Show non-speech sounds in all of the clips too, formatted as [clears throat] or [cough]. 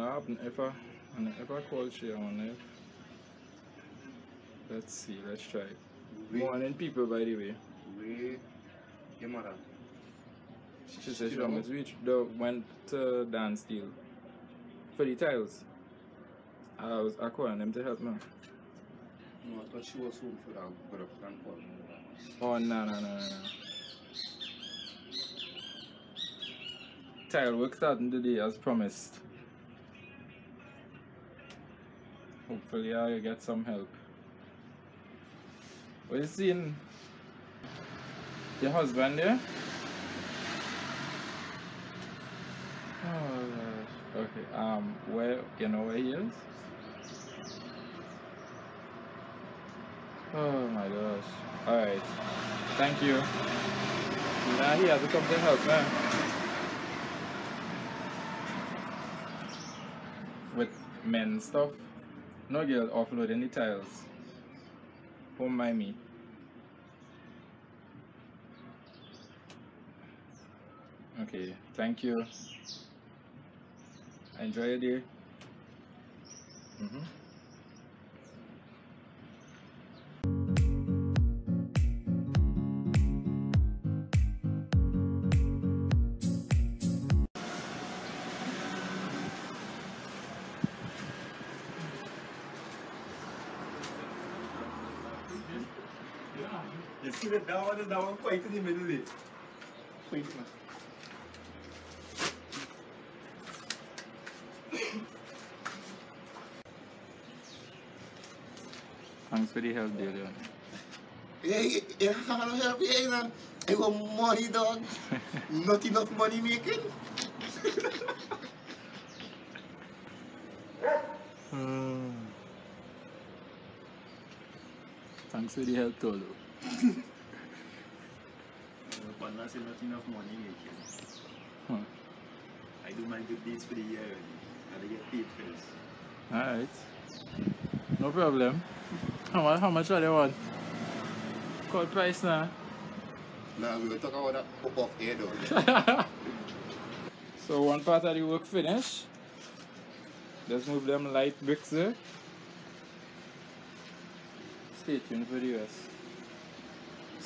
if I, and if I call she, I wonder. Let's see, let's try. We- Morning people, by the way. We, your mother. She said she almost reached the went to Dan Steel for the tiles. I was I calling them to help me. No, I thought she was home for that. Up and call. Oh no no no no no. Tile work starting today as promised. Hopefully I'll get some help. What you seeing? Your husband there? Oh. Okay. Um where you know where he is? Oh my gosh. Alright. Thank you. Now he has to come to help man. With men stuff. No girl offloading any tiles. Don't mind me. Okay, thank you. Enjoy your day. Mm-hmm. You see that that one is that one quite in the middle there. Quite man. Thanks for the help, dear. Leon. Yeah, yeah, yeah, I don't help you, you know. I got money, dog. Not enough money making. Hmm. Thanks for the help, Tolo. But not say not enough money making. Huh. I do my good deeds for the year and I get paid first. Alright. No problem. [laughs] How much, how much are they want? Call price now. Nah, we will talk about that up off air, dog. [laughs] So one part of the work finished. Let's move them light bricks there. Stay tuned for the rest.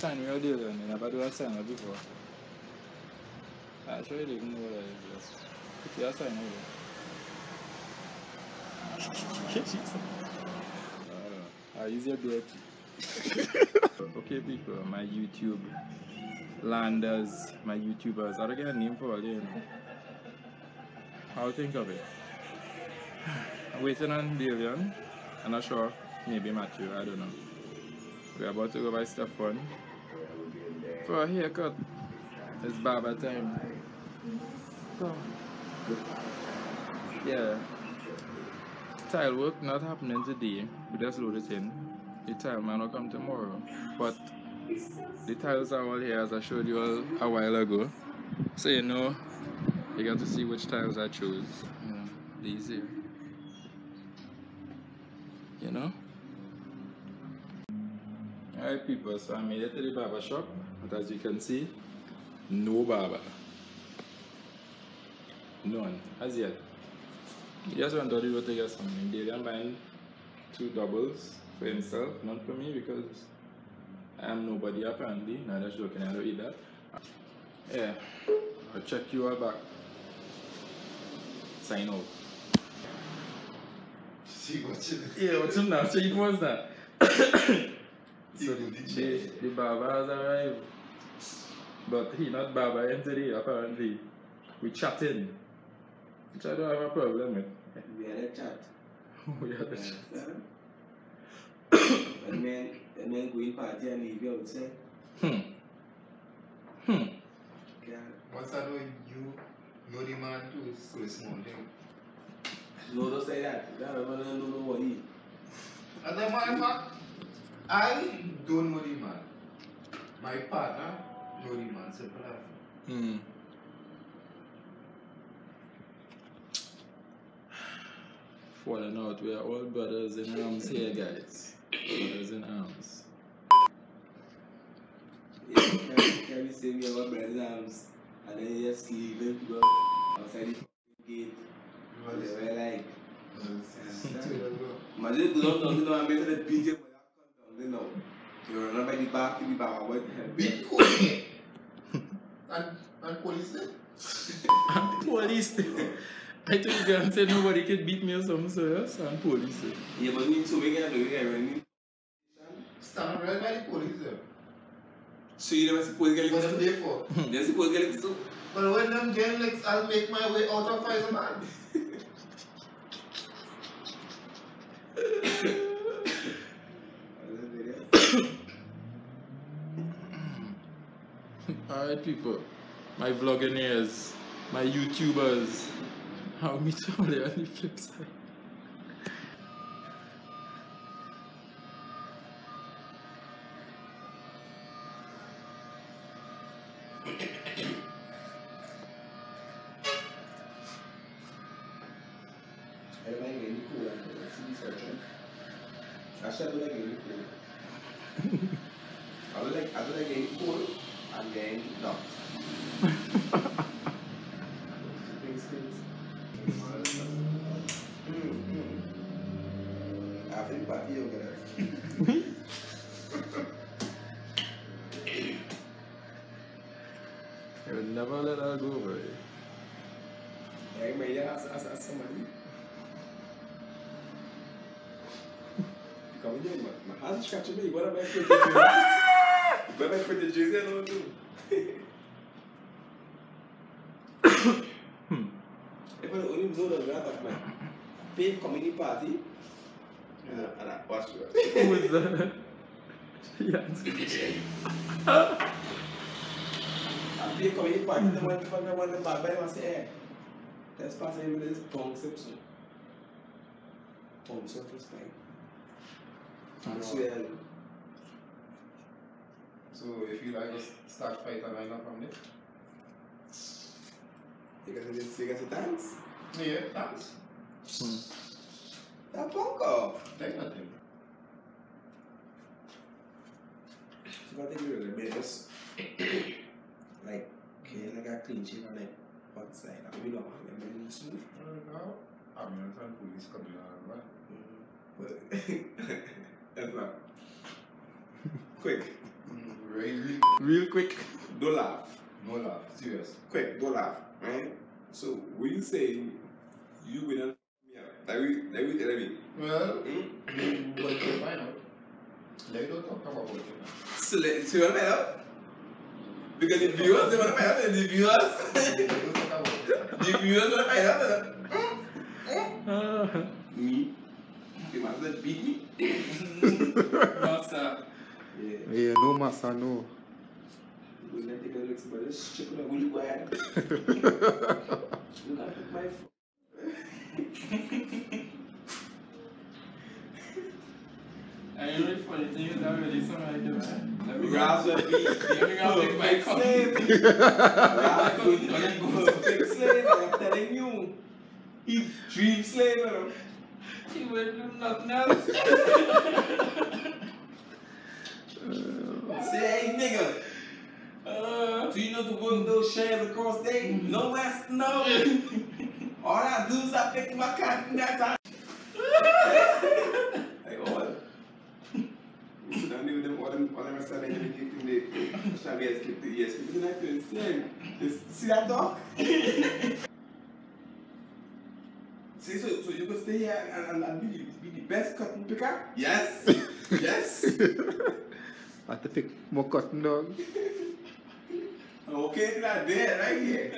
Sign a deal and I do a sign before. I sure you didn't know that. Just put your sign over. I use your beard. okay people, my YouTube landers, my YouTubers. I don't get a name for know. I'll think of it. I'm waiting on Dalian. I'm not sure. Maybe Matthew. I don't know. We're about to go by Stefan for a haircut. It's barber time. So, yeah. Tile work not happening today. We just load it in. The tile man will come tomorrow. But the tiles are all here as I showed you all a while ago. So you know you got to see which tiles I chose. Mm, you know, these here. You know? Alright people, so I made it to the barber shop, but as you can see, no barber. None, as yet. He just out the road to get something. They mind two doubles for himself, not for me because I am nobody apparently. Now that's joking, I don't eat that. Yeah, I'll check you all back. Sign out. See what you Yeah, what's up now? [coughs] So you post that. so You the, the, the barber has arrived. But he not barber in today, apparently. We chatting. Which I don't have a problem with. We had a chat. [laughs] we had a chat. and then, and then going party and leave you outside. Hmm. Hmm. Yeah. Once I know you know the man too, so small thing. No, don't say that. That never know nobody. As a matter of fact, I don't know the man. My partner know the man, simple. Hmm. Falling out. We are all brothers in arms here, guys. Brothers in arms. Yeah, can, can we say we have a brother's arms and then you just leaving people outside the gate? You And they were like, it goes down, you know, I made it beat you, but I come down, you know. You're run by the back, the back, what the hell? I thought you gonna say nobody could beat me or something, so yes, and police. Yeah, but we so we can do it, right? Stand right by the police there. So you never suppose get What it them too? there for? [laughs] They suppose get it too? But when them get like, I'll make my way out of Pfizer man. [laughs] Alright, people. My vloggers, my YouTubers. I'll meet you all there on the flip side. I don't like like any cool and then not. Think party. I will never let her go, bro. Yeah, man, yeah, ask, ask, ask somebody. Come here, man. My hand's scratching me. What am I putting? What am I putting jersey on do? If I only know the grant of my paid community party, and I, and I watch it. Who is that? yes. I paid community party, the one from the one in back by say, hey, that's passing with this Pong Simpson. Pong Simpson's fine. I swear. So if you like, just start fight and line up from there. You guys didn't see, you guys thanks. Yeah, thanks. That punk up. [coughs] Like nothing. So I think we really made this like okay, like a clean sheet on like one side. And we don't want them really smooth. Now, ambulance and police coming out, right? But that's not quick. Really? Real quick. Don't laugh. No laugh. Serious. Quick, don't laugh. Right? So when you say you will not me up, like we like we tell me. Well, Hmm? what you find out? Let don't talk about it. So let so you want to up? Because the viewers they [laughs] want to find out the viewers [laughs] Let don't talk about it. the viewers want to find out. Me? You might as well beat me. [laughs] Master. Yeah. Yeah, no massa, no. Will I take a look at this shit? Will you go ahead? Look at my I know the funny thing is that really sound like it, man. Let me Grab the beat. Let me grab the mic up. slave. Grab the perfect slave. I'm telling you. He dream slave. you know. He will do nothing else. [laughs] Say, hey nigga. Uh, Do you know the work those shares across day? No less, no. [laughs] All I do is I pick my cotton that's I. Like all. So now they them all them all them son and them keep the shall be as keep the yes keep the night to same. See that dog? See so so you can stay here and, and, and be, the, be the best cotton picker? Yes. yes. I have to pick more cotton dog. Okay, it's not there, right here.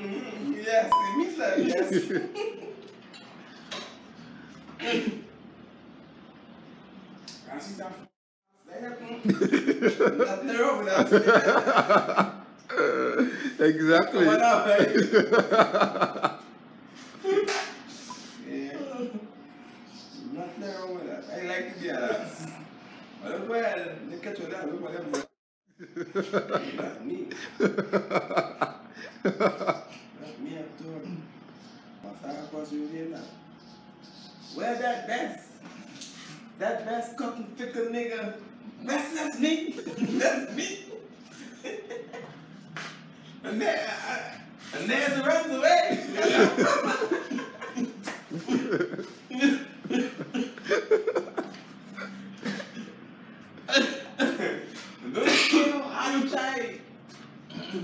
Mhm, [laughs] yes, it means that, yes. [laughs] I see that. Nothing wrong with that. exactly. Up, right? [laughs] yeah. Nothing wrong with that. I like to be a. Well, they catch you down, look at them. Not [laughs] me. Not me at all. Was you here now. Where that best? That best cotton picker nigga. That's that's me. [laughs] that's me. [laughs] and there, I, and there's the runs away. [laughs]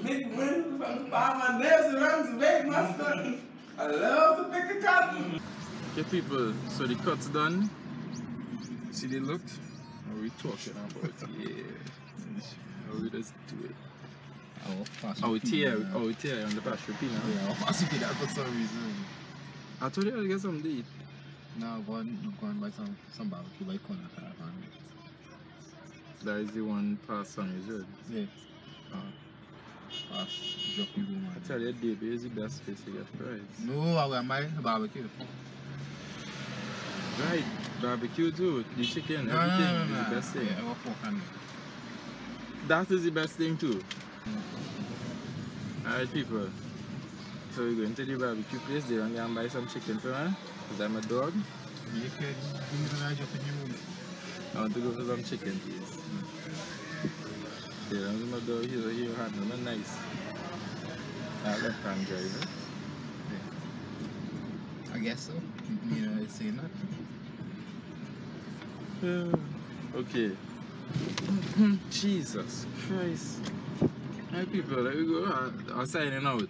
big win from the farmer. There's runs big master. I love to pick a cotton. Okay, people, so the cut's done. See the look? What we talking about? Yeah. How we just do it? Oh, Oh, tear, oh, tear on the patch repeat now. Yeah, I'll fast repeat that for some reason. I told you I'll get some eat. Now go and go and buy some some barbecue by corner caravan. That is the one past you said. Yeah. Ah. Oh. Fast drop you go I tell you, Dave, is the best place to get fries. No, I will buy barbecue. Right, barbecue too, the chicken, No, everything no, is no, the best thing. Yeah, pork and That is the best thing too. Alright people, so we're going to the barbecue place, they want to buy some chicken for me, because I'm a dog. you can you can drop in your room. I want to go for some chicken please. Yeah, I'm my dog here, here handle me nice. That left hand driver. I guess so. You know, it's saying that. Okay. [clears throat] Jesus Christ. Hi people, let me go. I, I'm signing out.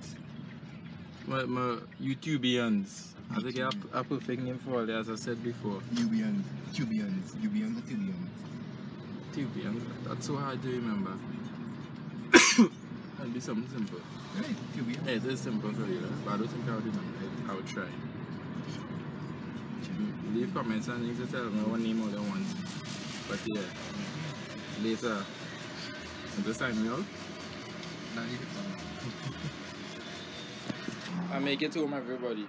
My, my YouTubians. I think I have a perfect name for all as I said before. Nubians, Cubians, Nubians, or Tubians. Tubians. That's so hard to remember. [coughs] I'll do something simple. Right, Cubians. Yeah, it is simple for you, but I don't think I would remember it. I would try. Leave comments and things to tell me one name more than once. But yeah, later. I'm just signing out. You can I make it home, everybody.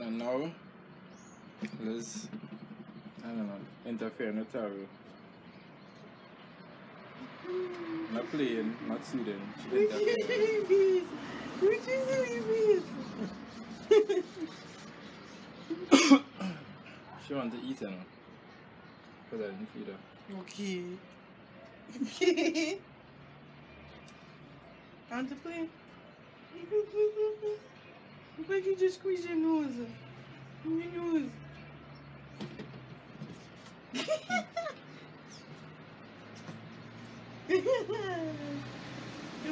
And now, let's, I don't know, interfere in the tarot. Not playing, not soothing. She [laughs] interfere. She want to eat, know. Because I didn't feed her. Okay. [laughs] Want to play? [laughs] Like you just squeeze your nose. Your nose. [laughs] it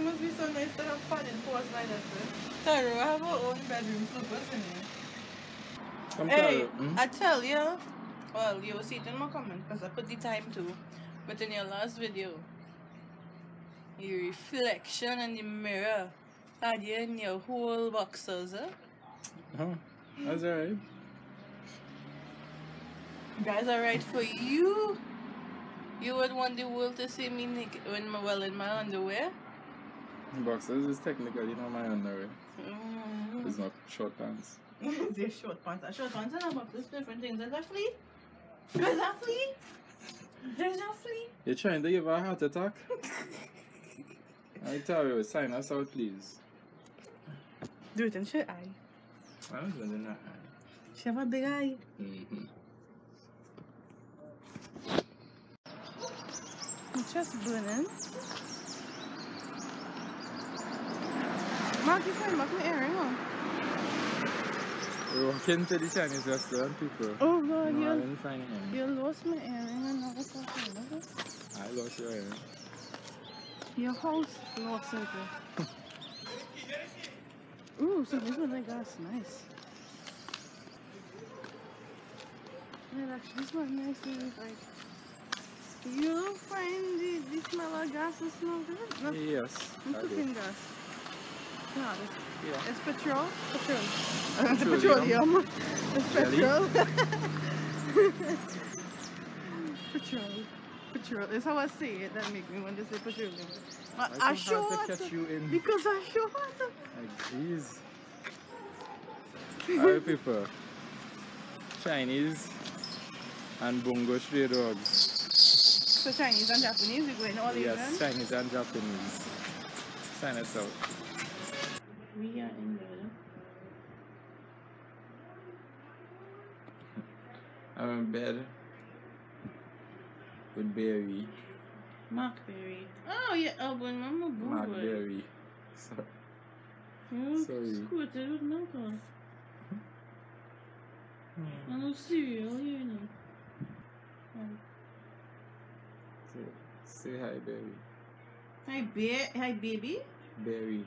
must be so nice to have paws like that. Taro, I have our own bedroom slippers in here. Come Hey. Hmm? I tell you, well, you will see it in my comment because I put the time too. But in your last video, your reflection in the mirror had you in your whole boxers, eh? Huh? That's alright. Guys, alright for you. You would want the world to see me naked when my well in my underwear. Boxers is technically not my underwear. Mm. It's not short pants. They're short pants. Short pants and boxers different things. Is that flea? Is that flea? There's a flea. You're trying to give her a heart attack? I tell you, sign us out, please. Do it in she eye. I was doing that. She have a big eye. Mm-hmm. It's just burning. Mark, you find back my earring on. We're walking to the Chinese restaurant, people. Oh god, no, I you, didn't find him. you lost my earring and what's happening? I lost your hair. Your house lost it. Ooh, so this one I got is nice. Yeah, actually, this one nice is like. You find the, the smell of gas is smell good? Not Yes, not I do. cooking gas. No, Yeah. it's petrol. Petrol. Petroleum. Petroleum. It's petrol. [laughs] petrol. Petrol. It's how I say it that makes me want to say petroleum. I, I so hard to catch you in? Because I short. Like, jeez. Alright, people. Chinese and Bongo stray dogs. So Chinese and Japanese, we go in all Yes, Asian. Chinese and Japanese. Sign us out. We are in bed. I'm in bed with Berry, Markberry. Oh, yeah, oh, but Mama Mark Boo. Berry. So, You Sorry. squirted with milk on. I know cereal here now. Um, say, say hi, Berry. Hi, bear. Hi, baby. Berry.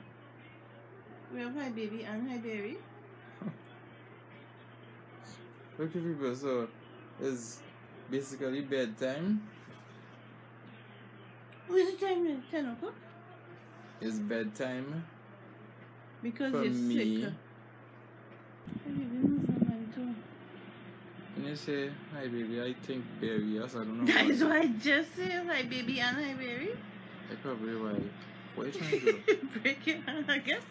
We have hi, baby and hi, berry. Okay, people, so it's basically bedtime. What is the time? now? 10 o'clock? It's bedtime Because for you're me. sick. Hi, baby. Move your mind too. When you say hi baby, I think berry, yes, I don't know. [laughs] That is what. why I just said hi, baby and hi, berry. I probably why. What are you trying to do? [laughs] Break it, I guess.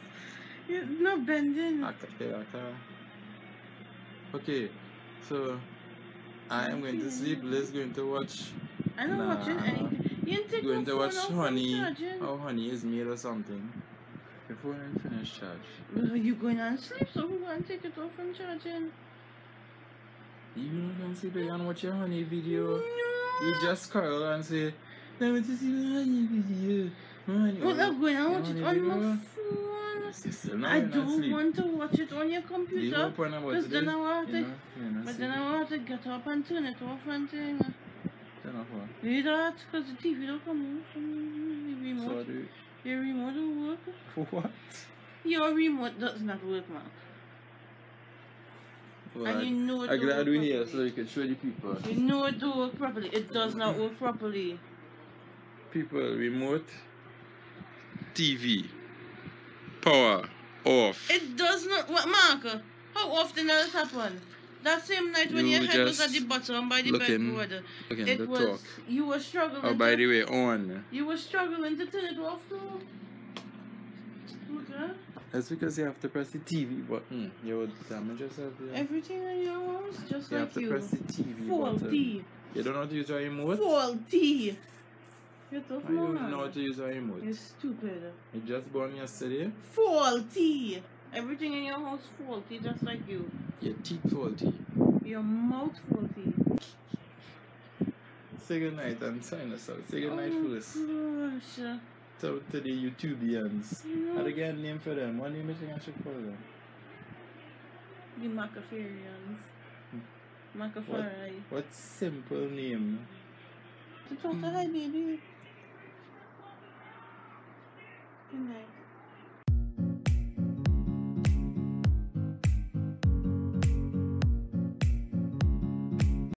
You're not bending. Okay, okay. Okay, so I am going to sleep. Liz going to watch. I'm not Nah. watching anything. You didn't take Going to watch honey. How oh, honey is made or something. Before I finish charge. Well, you going on sleep, so who gonna take it off from charging? You don't can sleep and watch your honey video. No. You just call and say, I want to see the honey video. Honey. Well, I'm going to watch it on my phone. Now I don't sleep. want to watch it on your computer. Because then I have to, know, you're not but then I have to get up and turn it off and thing. Turn off what? Do that, because the TV don't come on. The So remote, do your remote don't work. For what? Your remote does not work, man. Well, And you know it I don't glad we're here so you can show the people. You know it don't work properly. It does not work properly. People, remote, TV, power, off. It does not. What, Mark? How often does it happen? That same night when You your head was at the bottom by the looking bedboard, Okay, it was talk. you were struggling. Oh, by to, the way, on. you were struggling to turn it off too. Okay. That's because you have to press the TV button. You would damage yourself there. Everything in your house just You like have to you. press the TV button. Faulty. You don't know how to use a remote? Faulty. You're tough I don't know how to use a remote. You're stupid. You just born yesterday. Faulty. Everything in your house faulty, just like you. Your teeth faulty. Your mouth faulty. Say good night and sign us out. Say good night oh, first. Gosh. To, to the YouTubians. Yeah. How to get a name for them? What name is you should call them? The Macafarians. Hmm. Macafari. What simple name? To talk to hi baby. Good night.